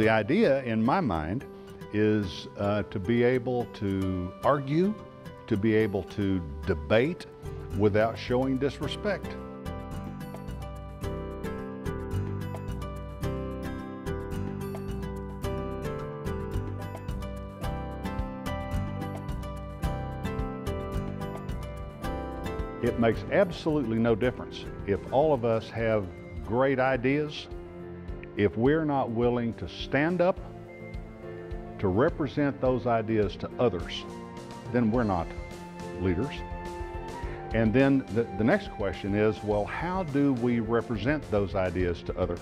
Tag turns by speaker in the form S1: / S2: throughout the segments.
S1: The idea, in my mind, is uh, to be able to argue, to be able to debate without showing disrespect. It makes absolutely no difference if all of us have great ideas, if we're not willing to stand up to represent those ideas to others, then we're not leaders. And then the, the next question is, well, how do we represent those ideas to others?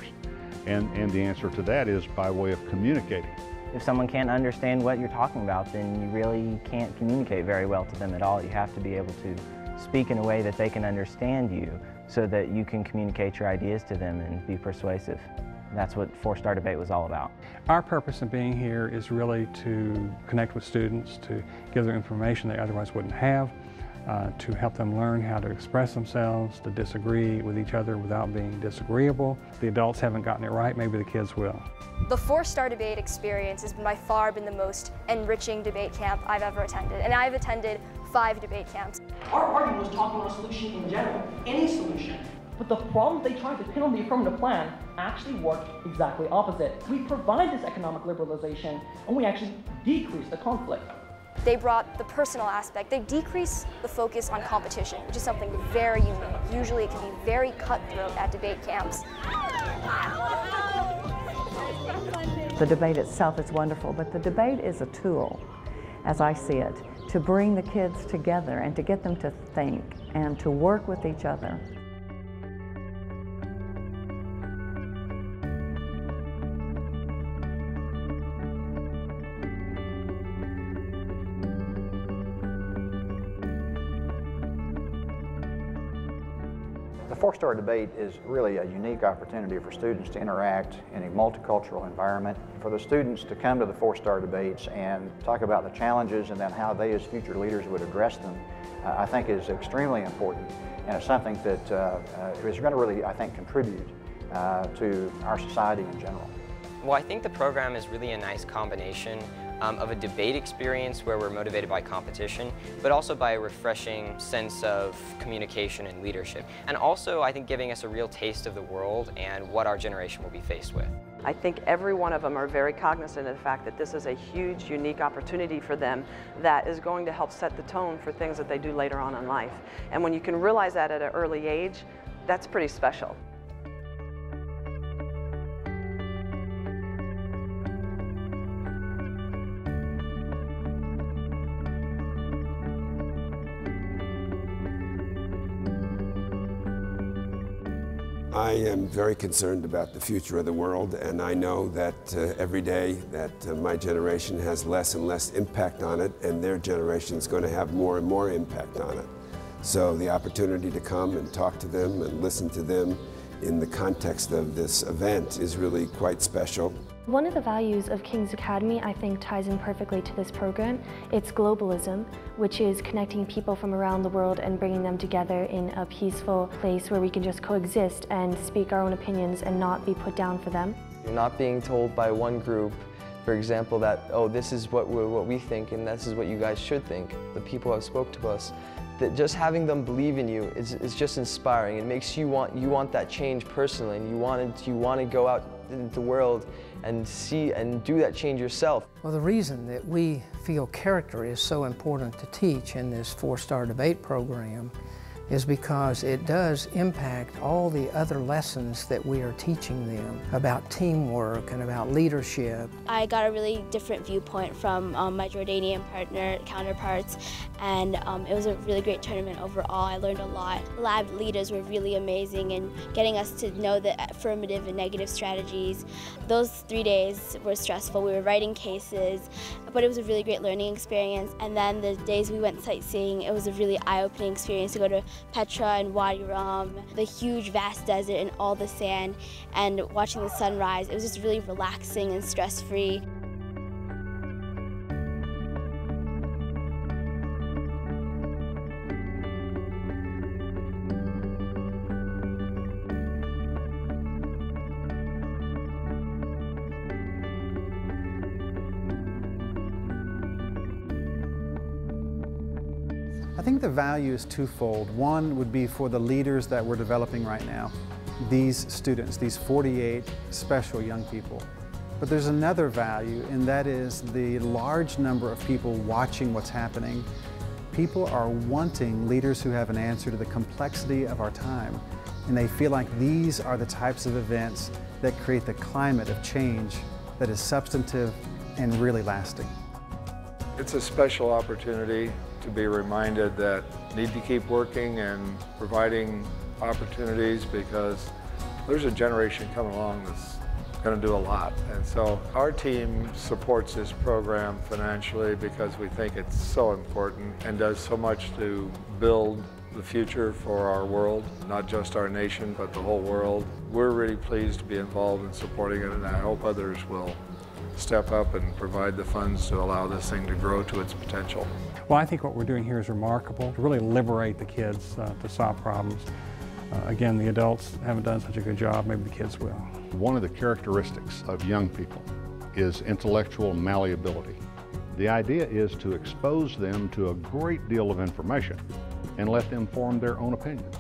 S1: And, and the answer to that is by way of communicating.
S2: If someone can't understand what you're talking about, then you really can't communicate very well to them at all. You have to be able to speak in a way that they can understand you so that you can communicate your ideas to them and be persuasive. That's what Four Star Debate was all about.
S3: Our purpose in being here is really to connect with students, to give them information they otherwise wouldn't have, uh, to help them learn how to express themselves, to disagree with each other without being disagreeable. The adults haven't gotten it right, maybe the kids will.
S4: The four-star debate experience has by far been the most enriching debate camp I've ever attended, and I've attended five debate camps.
S5: Our argument was talking about a solution in general, any solution. But the problems they tried to pin on the affirmative plan actually worked exactly opposite. We provide this economic liberalization and we actually decrease the conflict.
S4: They brought the personal aspect. They decrease the focus on competition, which is something very unique. Usually it can be very cutthroat at debate camps.
S6: The debate itself is wonderful, but the debate is a tool, as I see it, to bring the kids together and to get them to think and to work with each other.
S7: Four-star debate is really a unique opportunity for students to interact in a multicultural environment, for the students to come to the four-star debates and talk about the challenges and then how they as future leaders would address them, uh, I think is extremely important and it's something that uh, uh, is going to really, I think, contribute uh, to our society in general.
S8: Well, I think the program is really a nice combination um, of a debate experience where we're motivated by competition, but also by a refreshing sense of communication and leadership. And also, I think, giving us a real taste of the world and what our generation will be faced with.
S9: I think every one of them are very cognizant of the fact that this is a huge, unique opportunity for them that is going to help set the tone for things that they do later on in life. And when you can realize that at an early age, that's pretty special.
S10: I am very concerned about the future of the world, and I know that uh, every day that uh, my generation has less and less impact on it, and their generation is going to have more and more impact on it. So the opportunity to come and talk to them and listen to them in the context of this event is really quite special.
S11: One of the values of King's Academy I think ties in perfectly to this program. It's globalism, which is connecting people from around the world and bringing them together in a peaceful place where we can just coexist and speak our own opinions and not be put down for them.
S12: You're not being told by one group, for example, that, oh, this is what, we what we think and this is what you guys should think. The people have spoke to us that just having them believe in you is, is just inspiring. It makes you want you want that change personally, and you want you want to go out into the world and see and do that change yourself.
S13: Well, the reason that we feel character is so important to teach in this four-star debate program is because it does impact all the other lessons that we are teaching them about teamwork and about leadership.
S14: I got a really different viewpoint from um, my Jordanian partner counterparts and um, it was a really great tournament overall. I learned a lot. Lab leaders were really amazing in getting us to know the affirmative and negative strategies. Those three days were stressful. We were writing cases, but it was a really great learning experience. And then the days we went sightseeing, it was a really eye-opening experience to go to Petra and Wadi Rum, the huge vast desert and all the sand, and watching the sunrise. It was just really relaxing and stress-free.
S15: Think the value is twofold. One would be for the leaders that we're developing right now, these students, these 48 special young people. But there's another value, and that is the large number of people watching what's happening. People are wanting leaders who have an answer to the complexity of our time, and they feel like these are the types of events that create the climate of change that is substantive and really lasting.
S16: It's a special opportunity to be reminded that need to keep working and providing opportunities because there's a generation coming along that's going to do a lot. And so our team supports this program financially because we think it's so important and does so much to build the future for our world, not just our nation, but the whole world. We're really pleased to be involved in supporting it, and I hope others will step up and provide the funds to allow this thing to grow to its potential.
S3: Well, I think what we're doing here is remarkable, to really liberate the kids uh, to solve problems. Uh, again, the adults haven't done such a good job, maybe the kids will.
S1: One of the characteristics of young people is intellectual malleability. The idea is to expose them to a great deal of information and let them form their own opinions.